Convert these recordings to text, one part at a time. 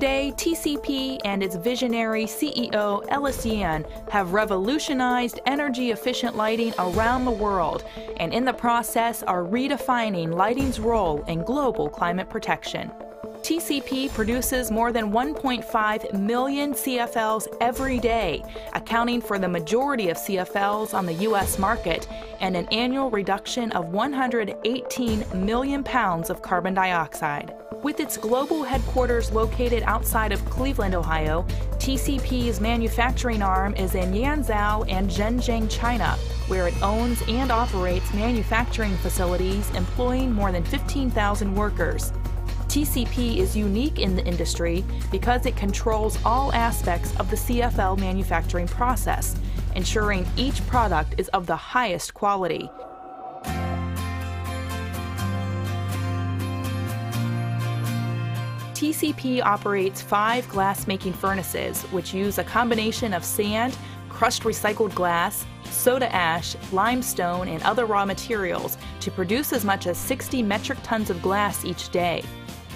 Today, TCP and its visionary CEO Ellis Yan have revolutionized energy efficient lighting around the world and in the process are redefining lighting's role in global climate protection. TCP produces more than 1.5 million CFLs every day, accounting for the majority of CFLs on the U.S. market and an annual reduction of 118 million pounds of carbon dioxide. With its global headquarters located outside of Cleveland, Ohio, TCP's manufacturing arm is in Yanzhou and Zhenjiang, China, where it owns and operates manufacturing facilities employing more than 15,000 workers. TCP is unique in the industry because it controls all aspects of the CFL manufacturing process, ensuring each product is of the highest quality. TCP operates five glass-making furnaces, which use a combination of sand, crushed recycled glass, soda ash, limestone, and other raw materials to produce as much as 60 metric tons of glass each day.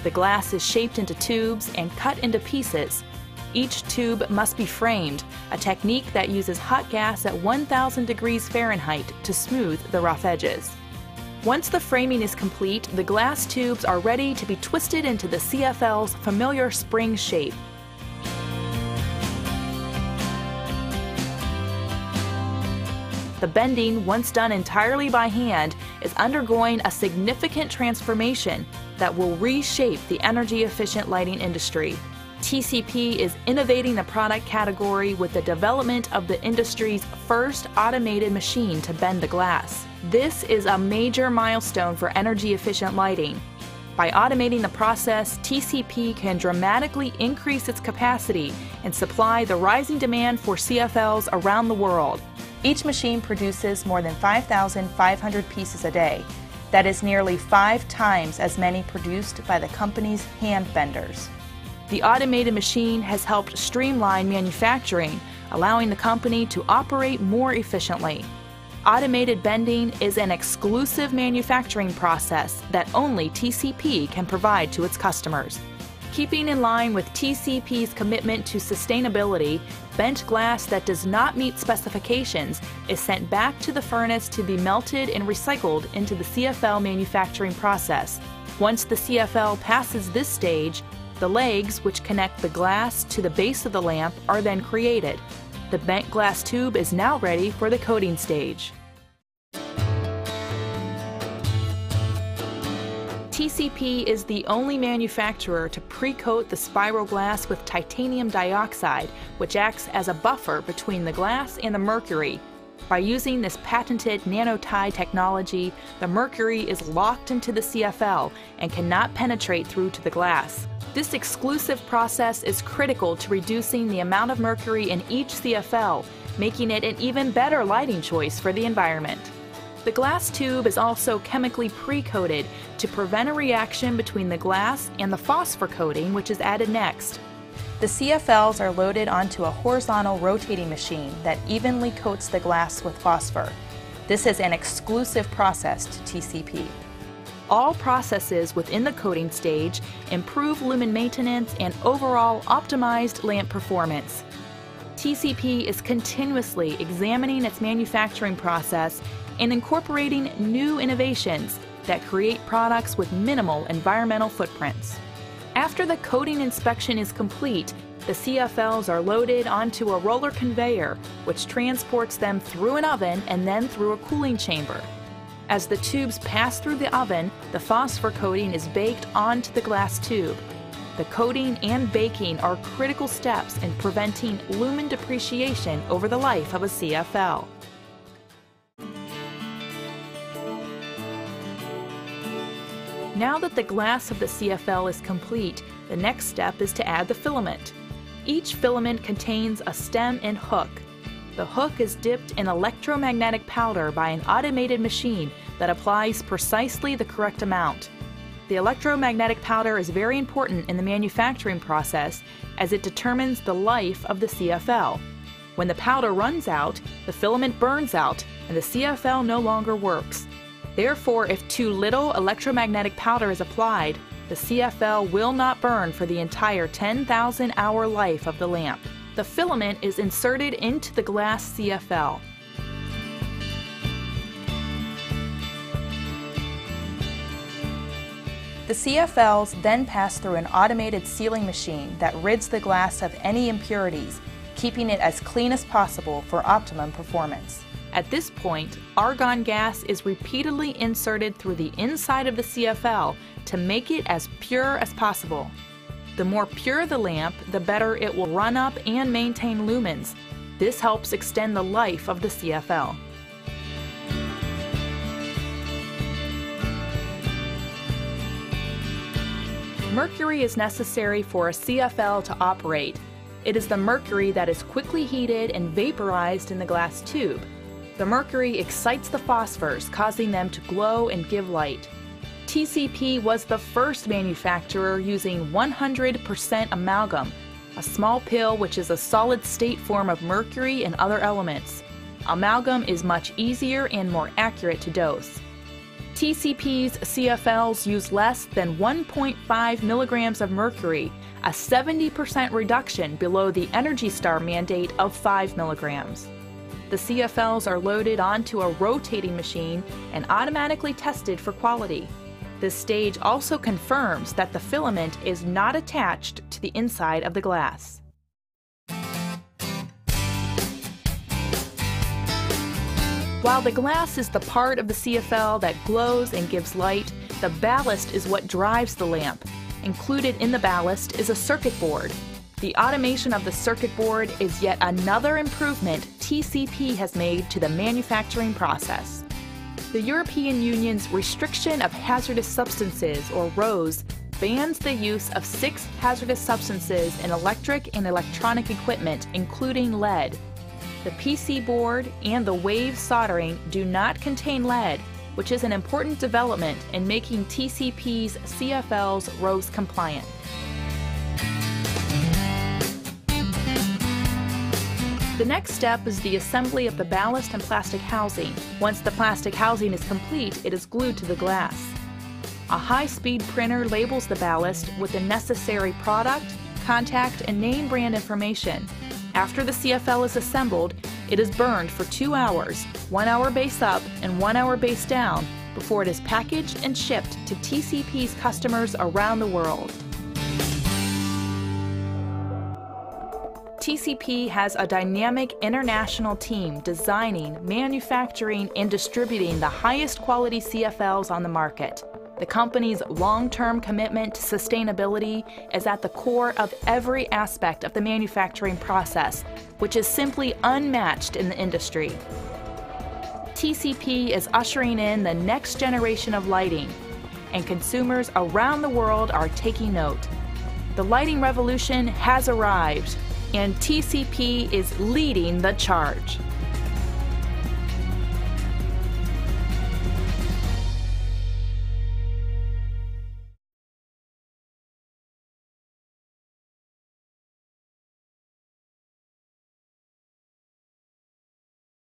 The glass is shaped into tubes and cut into pieces. Each tube must be framed, a technique that uses hot gas at 1000 degrees Fahrenheit to smooth the rough edges. Once the framing is complete, the glass tubes are ready to be twisted into the CFL's familiar spring shape. The bending, once done entirely by hand, is undergoing a significant transformation that will reshape the energy efficient lighting industry. TCP is innovating the product category with the development of the industry's first automated machine to bend the glass. This is a major milestone for energy efficient lighting. By automating the process, TCP can dramatically increase its capacity and supply the rising demand for CFLs around the world. Each machine produces more than 5,500 pieces a day. That is nearly five times as many produced by the company's hand benders. The automated machine has helped streamline manufacturing, allowing the company to operate more efficiently. Automated bending is an exclusive manufacturing process that only TCP can provide to its customers. Keeping in line with TCP's commitment to sustainability, bent glass that does not meet specifications is sent back to the furnace to be melted and recycled into the CFL manufacturing process. Once the CFL passes this stage, the legs, which connect the glass to the base of the lamp, are then created. The bent glass tube is now ready for the coating stage. TCP is the only manufacturer to pre-coat the spiral glass with titanium dioxide, which acts as a buffer between the glass and the mercury. By using this patented nanotie technology, the mercury is locked into the CFL and cannot penetrate through to the glass. This exclusive process is critical to reducing the amount of mercury in each CFL, making it an even better lighting choice for the environment. The glass tube is also chemically pre-coated to prevent a reaction between the glass and the phosphor coating which is added next. The CFLs are loaded onto a horizontal rotating machine that evenly coats the glass with phosphor. This is an exclusive process to TCP. All processes within the coating stage improve lumen maintenance and overall optimized lamp performance. TCP is continuously examining its manufacturing process and incorporating new innovations that create products with minimal environmental footprints. After the coating inspection is complete, the CFLs are loaded onto a roller conveyor, which transports them through an oven and then through a cooling chamber. As the tubes pass through the oven, the phosphor coating is baked onto the glass tube. The coating and baking are critical steps in preventing lumen depreciation over the life of a CFL. Now that the glass of the CFL is complete, the next step is to add the filament. Each filament contains a stem and hook. The hook is dipped in electromagnetic powder by an automated machine that applies precisely the correct amount. The electromagnetic powder is very important in the manufacturing process as it determines the life of the CFL. When the powder runs out, the filament burns out and the CFL no longer works. Therefore, if too little electromagnetic powder is applied, The CFL will not burn for the entire 10,000 hour life of the lamp. The filament is inserted into the glass CFL. The CFLs then pass through an automated sealing machine that rids the glass of any impurities, keeping it as clean as possible for optimum performance. At this point, argon gas is repeatedly inserted through the inside of the CFL to make it as pure as possible. The more pure the lamp, the better it will run up and maintain lumens. This helps extend the life of the CFL. Mercury is necessary for a CFL to operate. It is the mercury that is quickly heated and vaporized in the glass tube. The mercury excites the phosphors, causing them to glow and give light. TCP was the first manufacturer using 100% amalgam, a small pill which is a solid state form of mercury and other elements. Amalgam is much easier and more accurate to dose. TCP's CFLs use less than 1.5 milligrams of mercury, a 70% reduction below the Energy Star mandate of 5 milligrams. The CFLs are loaded onto a rotating machine and automatically tested for quality. This stage also confirms that the filament is not attached to the inside of the glass. While the glass is the part of the CFL that glows and gives light, the ballast is what drives the lamp. Included in the ballast is a circuit board. The automation of the circuit board is yet another improvement TCP has made to the manufacturing process. The European Union's Restriction of Hazardous Substances, or RoHS, bans the use of six hazardous substances in electric and electronic equipment, including lead, the PC board and the wave soldering do not contain lead, which is an important development in making TCP's CFLs RoHS compliant. The next step is the assembly of the ballast and plastic housing. Once the plastic housing is complete, it is glued to the glass. A high-speed printer labels the ballast with the necessary product, contact, and name brand information. After the CFL is assembled, it is burned for two hours, one hour base up and one hour base down, before it is packaged and shipped to TCP's customers around the world. TCP has a dynamic international team designing, manufacturing, and distributing the highest quality CFLs on the market. The company's long term commitment to sustainability is at the core of every aspect of the manufacturing process, which is simply unmatched in the industry. TCP is ushering in the next generation of lighting, and consumers around the world are taking note. The lighting revolution has arrived, and TCP is leading the charge.